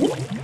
you